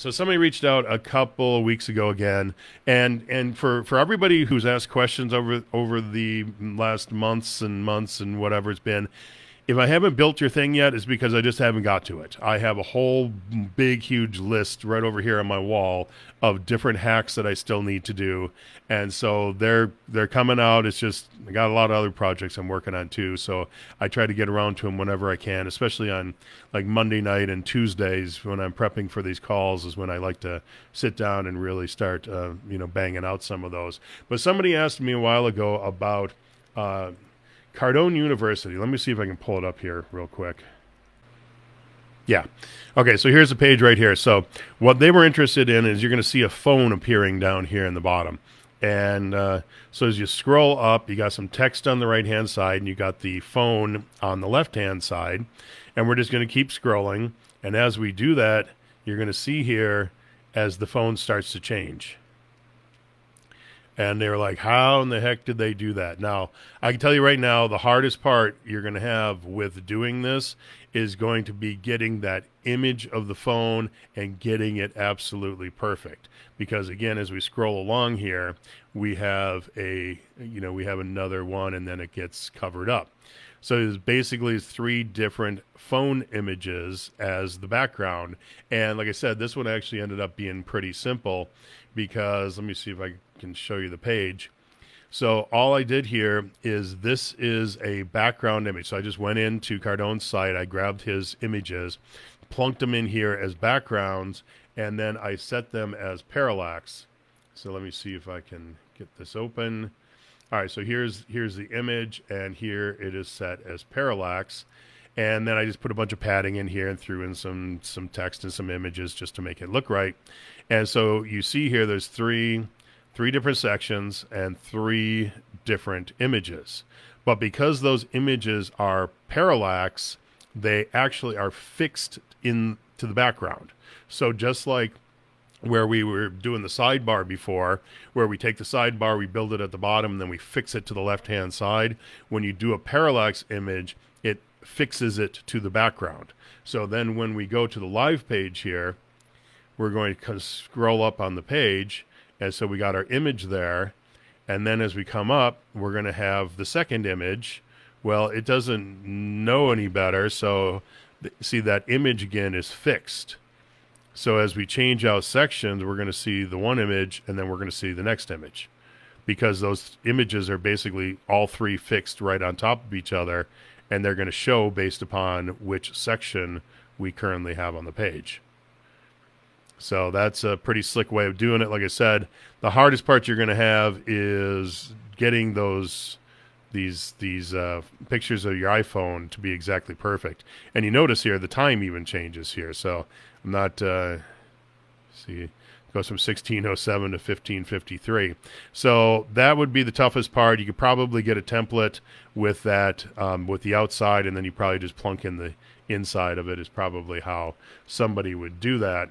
So somebody reached out a couple of weeks ago again, and and for for everybody who's asked questions over over the last months and months and whatever it's been, if I haven't built your thing yet, it's because I just haven't got to it. I have a whole big, huge list right over here on my wall of different hacks that I still need to do, and so they're they're coming out. It's just I got a lot of other projects I'm working on too, so I try to get around to them whenever I can, especially on like Monday night and Tuesdays when I'm prepping for these calls is when I like to sit down and really start, uh, you know, banging out some of those. But somebody asked me a while ago about. Uh, Cardone University. Let me see if I can pull it up here real quick. Yeah. Okay, so here's the page right here. So what they were interested in is you're going to see a phone appearing down here in the bottom. And uh, so as you scroll up, you got some text on the right hand side, and you got the phone on the left hand side. And we're just going to keep scrolling. And as we do that, you're going to see here as the phone starts to change and they were like, "How in the heck did they do that?" Now, I can tell you right now, the hardest part you're going to have with doing this is going to be getting that image of the phone and getting it absolutely perfect. Because again, as we scroll along here, we have a, you know, we have another one, and then it gets covered up. So it's basically three different phone images as the background. And like I said, this one actually ended up being pretty simple because let me see if I can show you the page. So all I did here is this is a background image. So I just went into Cardone's site, I grabbed his images, plunked them in here as backgrounds, and then I set them as parallax. So let me see if I can get this open. All right, so here's here's the image, and here it is set as parallax. And then I just put a bunch of padding in here and threw in some some text and some images just to make it look right. And so you see here, there's three three different sections and three different images. But because those images are parallax, they actually are fixed in to the background. So just like where we were doing the sidebar before, where we take the sidebar, we build it at the bottom, and then we fix it to the left hand side. When you do a parallax image, it fixes it to the background. So then when we go to the live page here, we're going to scroll up on the page and so we got our image there. And then as we come up, we're going to have the second image. Well, it doesn't know any better. So see that image again is fixed. So as we change out sections, we're going to see the one image and then we're going to see the next image because those images are basically all three fixed right on top of each other and they're going to show based upon which section we currently have on the page. So that's a pretty slick way of doing it. Like I said, the hardest part you're going to have is getting those these these uh, pictures of your iPhone to be exactly perfect. And you notice here the time even changes here. So I'm not uh, see goes from 1607 to 1553. So that would be the toughest part. You could probably get a template with that um, with the outside, and then you probably just plunk in the inside of it. Is probably how somebody would do that